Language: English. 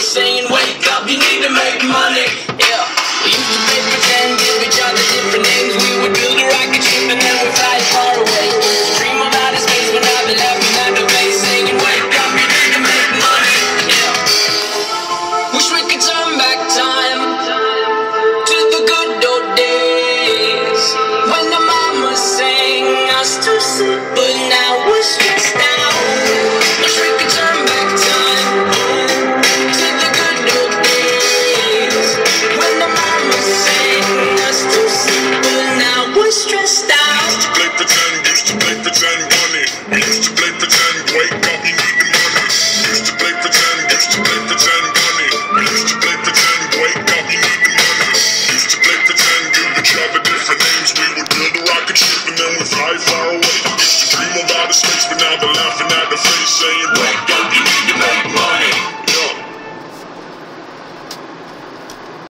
Saying, "Wake up, you need to make money." Yeah. We used to pretend, give each other different names. We would build a rocket ship and then we'd fly far away. Dream space, but now they're at saying, "Wake up, you need to make money." Yeah. Wish we could turn back time to the good old days when the us but now we're stressed out. life, I always dream about the face, but now they're laughing at the face, saying, Wake up, you need